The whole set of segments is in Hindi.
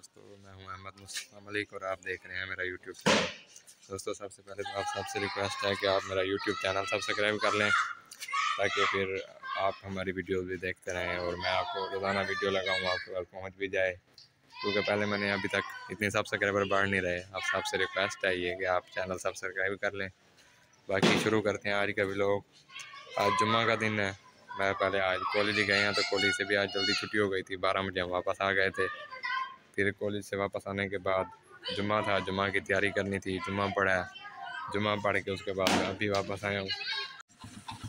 दोस्तों, मैं हूँ अहमद मुस्तफ़ा मलिक और आप देख रहे हैं मेरा यूट्यूब चैनल दोस्तों, सबसे पहले तो आप सबसे रिक्वेस्ट है कि आप मेरा यूट्यूब चैनल सब्सक्राइब कर लें, ताकि फिर आप हमारी वीडियो भी देखते रहें और मैं आपको रोज़ाना वीडियो लगाऊँ आपके पास पहुँच भी जाए। क्योंकि पहले मैंने अभी तक इतने सब्सक्राइबर बढ़ नहीं रहे। आप सबसे रिक्वेस्ट है ये कि आप चैनल सब्सक्राइब कर लें। बाकी शुरू करते हैं आज का भी लोग आज जुम्मा का दिन है। मैं पहले आज कॉलेज गए हैं तो कॉलेज से भी आज जल्दी छुट्टी हो गई थी। बारह बजे हम वापस आ गए थे। फिर कॉलेज से वापस आने के बाद जुम्मा था, जुम्मा की तैयारी करनी थी, जुम्मा पढ़ा, जुम्मा पढ़ के उसके बाद अभी वापस आया हूँ।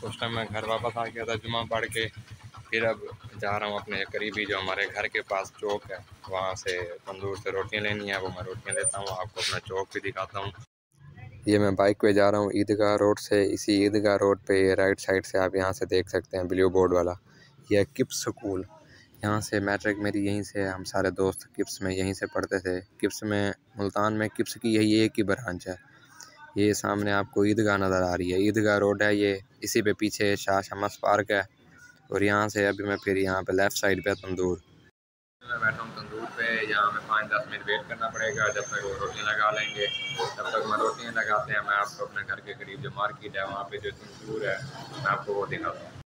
उस टाइम मैं घर वापस आ गया था जुम्मा पढ़ के, फिर अब जा रहा हूँ अपने करीबी जो हमारे घर के पास चौक है, वहाँ से तंदूर से रोटियाँ लेनी है, वो मैं रोटियाँ लेता हूँ, आपको अपना चौक भी दिखाता हूँ। ये मैं बाइक पे जा रहा हूँ, ईदगाह रोड से, इसी ईदगाह रोड पे राइट साइड से आप यहाँ से देख सकते हैं ब्लू बोर्ड वाला, ये किप्स स्कूल यहाँ से मैट्रिक मेरी यहीं से हम सारे दोस्त किप्स में यहीं से पढ़ते थे। किप्स में मुल्तान में किप्स की यही एक ही ब्रांच है। ये सामने आपको ईदगाह नज़र आ रही है। ईदगाह रोड है ये इसी पे पीछे शाह शमस पार्क है। और यहाँ से अभी मैं फिर यहाँ पे लेफ़्ट साइड पे तंदूर। मैं बैठा हूँ तंदूर पे यहाँ हमें पाँच दस मिनट वेट करना पड़ेगा। जब तक वो रोटियाँ लगा लेंगे तब तक मैं रोटियाँ लगाते हैं। मैं आपको अपने घर के करीब जो मार्केट है वहाँ पे जो तंदूर है मैं आपको वो दिखाता हूँ।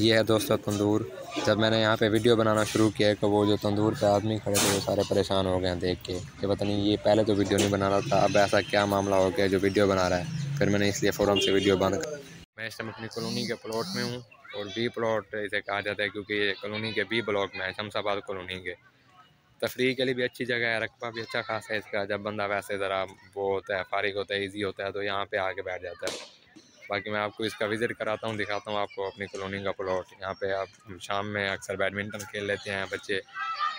ये है दोस्तों तंदूर। जब मैंने यहाँ पे वीडियो बनाना शुरू किया तो वो जो तंदूर पे आदमी खड़े थे, वो सारे परेशान हो गए हैं देख के कि पता नहीं ये पहले तो वीडियो नहीं बना रहा था, अब ऐसा क्या मामला हो गया जो वीडियो बना रहा है। फिर मैंने इसलिए फ़ौरन से वीडियो बंद कर मैं इस टाइम अपनी कॉलोनी के प्लॉट में हूँ और बी प्लॉट इसे कहा जाता है क्योंकि ये कॉलोनी के बी ब्लॉक में है, शमशाबाद कॉलोनी के। तफरी के लिए भी अच्छी जगह है, रकबा भी अच्छा खासा है इसका, जब बंदा वैसे ज़रा वो होता है, फारिग होता है ईजी होता है तो यहाँ पर आके बैठ जाता है। बाकी मैं आपको इसका विज़िट कराता हूँ, दिखाता हूँ आपको अपनी कॉलोनी का प्लॉट यहाँ पे आप शाम में अक्सर बैडमिंटन खेल लेते हैं, बच्चे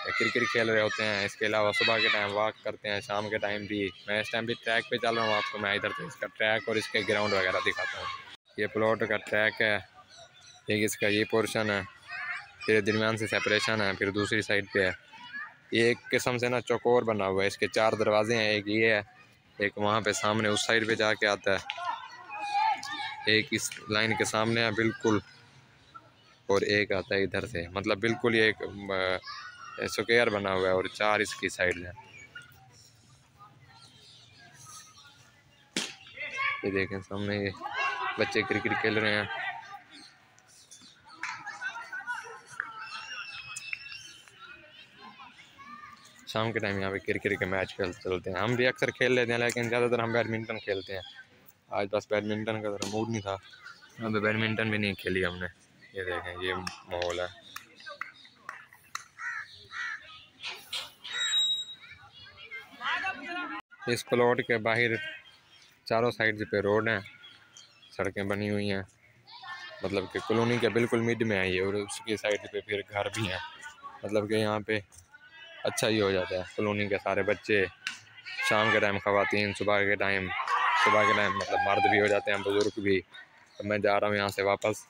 क्रिकेट खेल रहे होते हैं। इसके अलावा सुबह के टाइम वॉक करते हैं, शाम के टाइम भी। मैं इस टाइम भी ट्रैक पे चल रहा हूँ आपको, मैं इधर से इसका ट्रैक और इसके ग्राउंड वगैरह दिखाता हूँ। ये प्लॉट का ट्रैक है, एक इसका ये पोर्शन है, फिर दरमियान से सेपरेशन है, फिर दूसरी साइड पे है। ये एक किस्म से ना चौकोर बना हुआ है, इसके चार दरवाजे हैं, एक ये है, एक वहाँ पे सामने उस साइड पे जाके आता है। एक इस लाइन के सामने है, बिल्कुल। और एक आता है इधर से। मतलब बिल्कुल ये एक स्क्वेयर बना हुआ है और चार इसकी साइड है। ये देखें सामने ये बच्चे क्रिकेट खेल रहे हैं। शाम के टाइम यहाँ पे क्रिकेट के मैच खेल चलते हैं। हम भी अक्सर खेल लेते हैं, लेकिन ज़्यादातर हम बैडमिंटन खेलते हैं। आज बस बैडमिंटन का ज़रा मूड नहीं था। पे बैडमिंटन भी नहीं खेली हमने। ये देखें, ये माहौल है। इस प्लॉट के बाहर चारों साइड पे रोड हैं, सड़कें बनी हुई हैं। मतलब कि कॉलोनी के बिल्कुल मिड में आई है और उसकी साइड पे फिर घर भी हैं। मतलब कि यहाँ पे अच्छा ही हो जाता है। कॉलोनी के सारे बच्चे शाम के टाइम ख़वातीन सुबह के टाइम सुबह के टाइम मतलब मर्द भी हो जाते हैं, बुज़ुर्ग भी। तो मैं जा रहा हूँ यहाँ से वापस,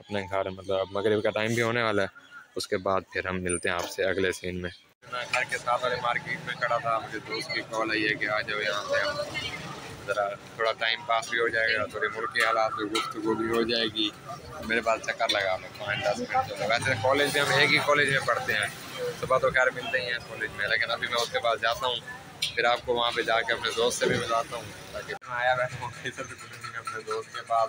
अपने घर मतलब मगरब का टाइम भी होने वाला है। उसके बाद फिर हम मिलते हैं आपसे अगले सीन में। मैं घर के साथ वाले मार्केट में खड़ा था, मुझे दोस्त की कॉल आई है कि आ जाओ यहाँ से। ज़रा थोड़ा टाइम पास भी हो जाएगा, थोड़ी मुल्की हालात में गुफ्तु भी हो जाएगी। मेरे पास चक्कर लगा लो, पाँच दस मिनट वैसे कॉलेज में हम एक ही कॉलेज में पढ़ते हैं। सुबह तो खैर मिलते ही हैं कॉलेज में, लेकिन अभी मैं उसके पास जाता हूँ। फिर आपको वहाँ पे जाके अपने दोस्त से भी मिलाता हूँ, ताकि मैं आया बैठा हूँ अपने दोस्त के पास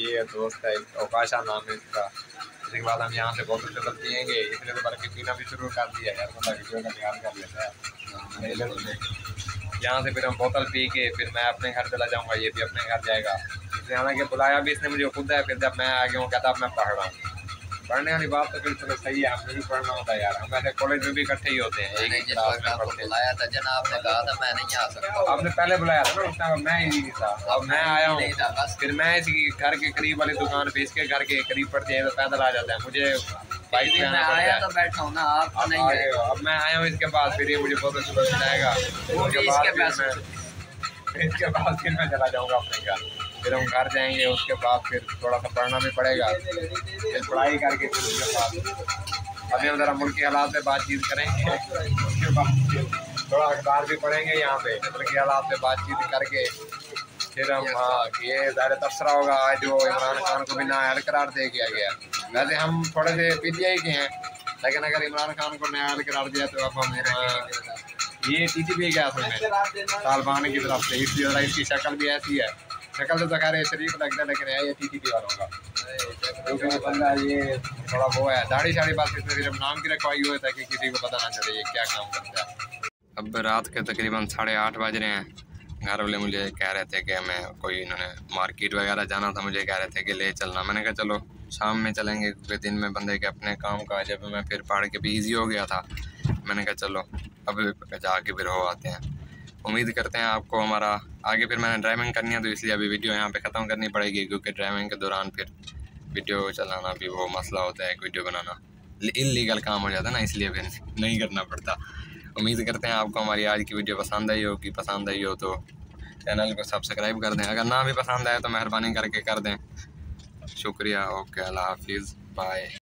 ये दोस्त है अवकाशा नाम है इसका इसके बाद हम यहाँ से बहुत अच्छे शरबत पियेंगे, इसलिए तो बल्कि पीना भी शुरू कर दिया यार बंदा वीडियो का ध्यान कर लेता है। यहाँ से फिर हम बोतल पी के फिर मैं अपने घर चला जाऊँगा, ये भी अपने घर जाएगा। इसलिए हालाँकि बुलाया भी इसने मुझे खुद है, फिर जब मैं आ गया हूँ, कहता मैं रहा हूँ। पढ़ने वाली बात तो फिर चलो सही है हमें भी पढ़ना होता है यार। हम ऐसे कॉलेज में भी इकट्ठे ही होते हैं एक ही। बुलाया था जना आपने कहा था मैं नहीं आ सकता। आपने पहले बुलाया था ना उस टाइम मैं ही नहीं था। अब मैं आया हूँ। फिर मैं इसी घर के करीब वाली दुकान पे इसके घर के करीब पड़ती है तो पैदल आ जाता है। मुझे बाइक पे आना पड़ता है तो बैठा हूँ ना आप तो नहीं अब मैं आया हूँ इसके बाद फिर ये मुझे बहुत सुबह मिलाएगा उसके इसके बाद फिर मैं चला जाऊँगा अपने घर। फिर हम घर जाएँगे उसके बाद फिर थोड़ा सा पढ़ना भी पड़ेगा। फिर पढ़ाई करके फिर उसके बाद अभी हम ज़रा मुल्क के हालात में बातचीत करेंगे। उसके बाद थोड़ा अखबार भी पढ़ेंगे यहाँ पे मुल्क के हालात में बातचीत करके। फिर हम हाँ ये ज़्यादा तबसरा होगा आज जो इमरान खान को भी ना करार दे दिया गया। वैसे हम थोड़े से पी के हैं लेकिन अगर इमरान खान को न्यायालय करार दिया तो अब हम ये टी टी पी गया असल में तालिबान की तरफ़ से इसलिए इसकी शक्ल भी ऐसी है। शक्ल तो खैर शरीफ लगता है, लेकिन है ये टी टी वालों का। क्योंकि बंदा ये थोड़ा वो है दाढ़ी शाड़ी बात सिर्फ़ नाम की रखवाई हुई ताकि किसी को पता ना चले ये क्या काम करता है। अब रात के तकरीबन साढ़े आठ बज रहे हैं। घर वाले मुझे कह रहे थे कि हमें कोई इन्होंने मार्केट वगैरह जाना था, मुझे कह रहे थे कि ले चलना। मैंने कहा, चलो, शाम में चलेंगे, क्योंकि दिन में बंदे के अपने काम का, जब मैं फिर पढ़ के भी ईजी हो गया था। मैंने कहा, चलो, अब जाके फिर हो आते हैं। उम्मीद करते हैं आपको हमारा आगे फिर मैंने ड्राइविंग करनी है तो इसलिए अभी वीडियो यहाँ पे ख़त्म करनी पड़ेगी, क्योंकि ड्राइविंग के दौरान फिर वीडियो चलाना भी वो मसला होता है वीडियो बनाना इलीगल काम हो जाता है ना, इसलिए फिर नहीं करना पड़ता। उम्मीद करते हैं आपको हमारी आज की वीडियो पसंद आई होगी, पसंद आई हो तो चैनल को सब्सक्राइब कर दें, अगर ना भी पसंद आए तो मेहरबानी करके कर दें। शुक्रिया, ओके, अल्लाह हाफिज़ बाय